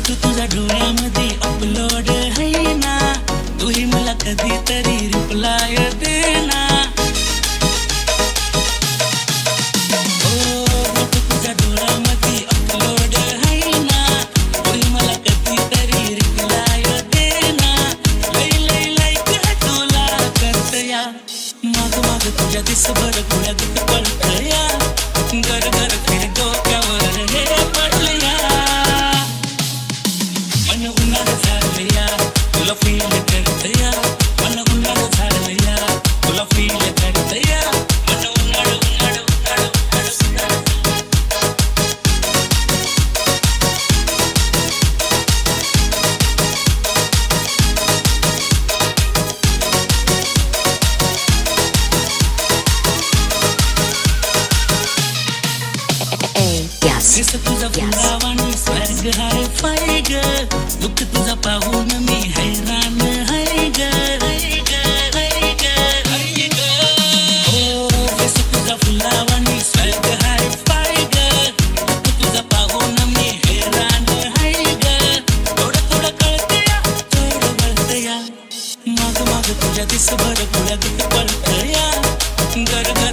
Photo ना? Reply photo तुझ्या डोळ्यामध्ये अपलोड आहे ना? तूही मला कधीतरी रिप्लाय देना लई लई लाईक है माग माग तुझ्या दिसभर गुड्या गुट पडतया घर घर दिस तुझा पुरावानी स्वर्ग हाय फाय ग दुःख तुझा पाहून मी हैराण हाय ग। तुझ्या दिसभर तुला दुःख पळतया गर गर